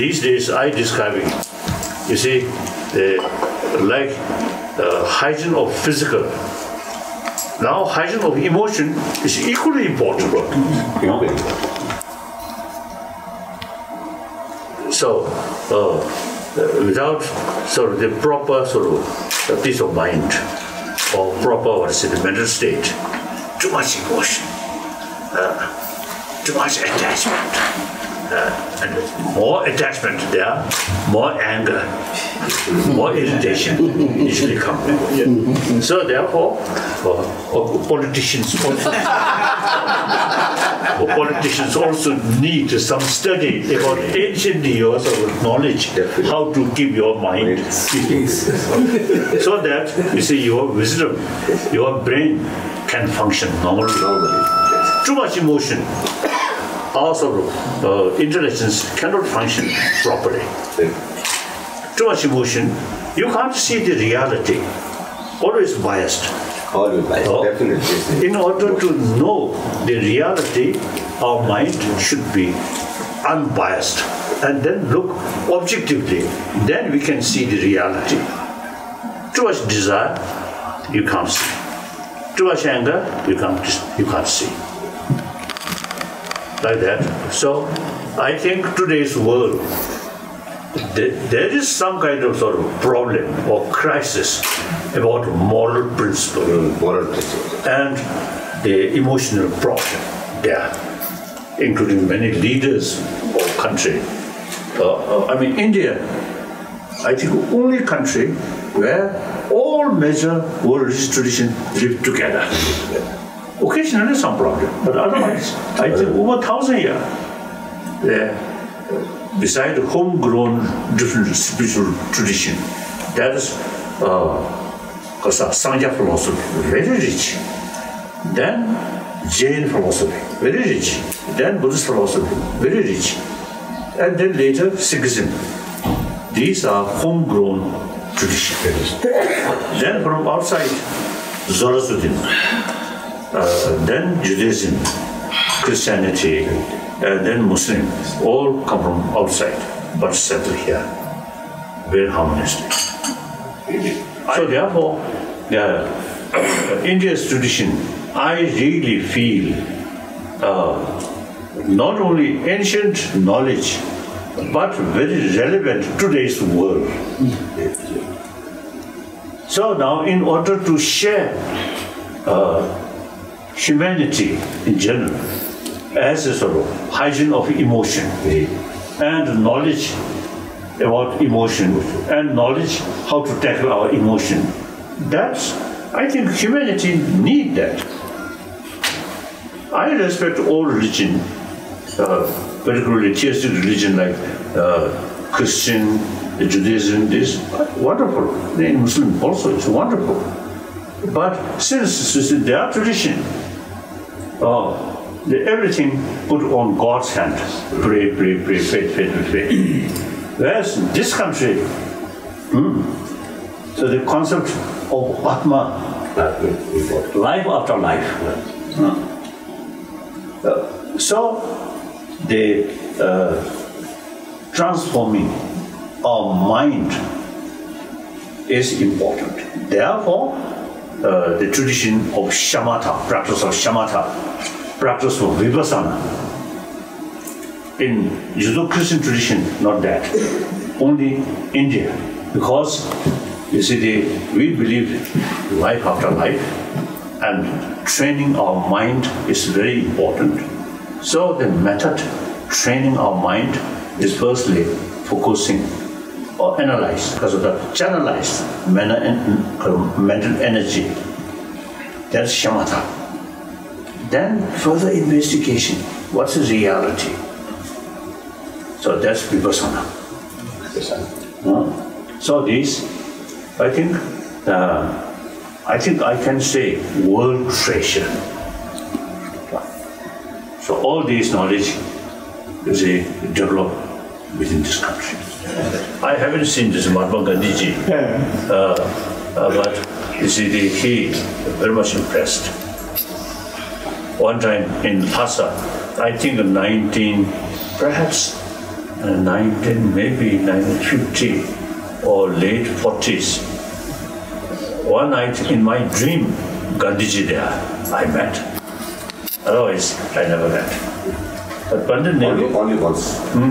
these days I describing, you see, the, like uh, hygiene of physical. Now hygiene of emotion is equally important. You know? So, uh, without sort of the proper sort of uh, peace of mind or proper what is it, mental state, too much emotion, uh, too much attachment. More attachment there, more anger, more irritation usually come. So therefore, politicians also, politicians also need some study about ancient years of knowledge, how to keep your mind peace. so that you see your wisdom, your brain can function normally. Too much emotion of uh, intelligence cannot function properly. Too much emotion, you can't see the reality. Always biased. Always biased, Oh. definitely. In order to know the reality, our mind should be unbiased and then look objectively. Then we can see the reality. Too much desire, you can't see. Too much anger, you can't, you can't see. Like that. So I think today's world, there there is some kind of sort of problem or crisis about moral principle Moral principles. and the emotional problem there, including many leaders of country. Uh, uh, I mean, India, I think only country where all major world religious traditions live together. Occasionally some problem, but otherwise, I think over thousand years, there, beside homegrown different spiritual tradition, that is uh, because of Sangha philosophy, very rich. Then Jain philosophy, very rich. Then Buddhist philosophy, very rich. And then later Sikhism. These are homegrown traditions. then from outside, Zoroastrianism. Then Judaism, Christianity, and then Muslim, all come from outside, but settle here, very harmoniously. So therefore, yeah, uh, India's tradition, I really feel uh, not only ancient knowledge, but very relevant to today's world. So now, in order to share uh, humanity in general as a sort of hygiene of emotion and knowledge about emotion and knowledge how to tackle our emotion. That's, I think humanity need that. I respect all religion, uh, particularly theistic religion like uh, Christian, Judaism, this wonderful. In Muslim also, it's wonderful. But since is their tradition, the, everything put on God's hand. Pray, pray, pray, faith, faith, faith. Whereas this country, hmm, so the concept of Atma, life after life. Hmm. Uh, so the uh, transforming our mind is important. Therefore, uh, the tradition of shamatha, practice of shamatha, practice of vipassana. In Judeo-Christian tradition, not that. Only India, because you see, the, we believe life after life, and training our mind is very important. So the method training our mind is firstly focusing or analyze because of the channelized mental, uh, mental energy. That's shamatha. Then further investigation. What's the reality? So that's vipassana. Uh, So this, I think, uh, I think I can say world treasure. So all this knowledge is a developed within this country. I haven't seen this Mahatma Gandhi ji, uh, uh, but you see, the, he very much impressed. One time in Lhasa, I think in 19, perhaps uh, 19, maybe 1950 or late 40s. One night in my dream, Gandhiji there, I met. Otherwise, I never met. But Pandit Nehru, Only, only once. in,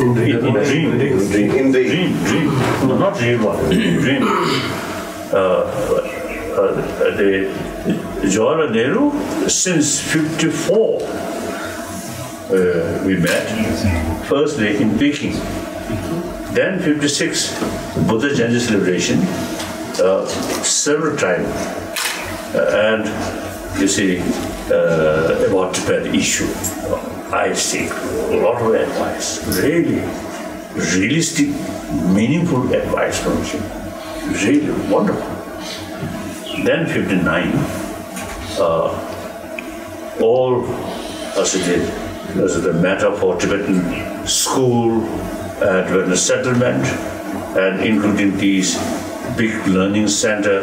in dream, In dream. In dream. dream, dream, no, not real one, dream. Uh, uh, the Jawaharlal Nehru, since 54, uh, we met. Firstly in Peking, then 56, Buddha Jayanti celebration, uh, several times. Uh, and you see, uh, about Tibet issue, I seek a lot of advice, really realistic, meaningful advice from him. Really wonderful. Then 59, uh, all as it is, as the matter for Tibetan school and Tibetan settlement, and including these big learning center,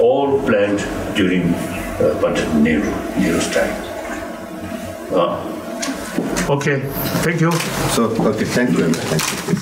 all planned during uh, Pandit Nehru, Nehru's time. Uh, Okay, thank you. So, okay, thank you. Thank you.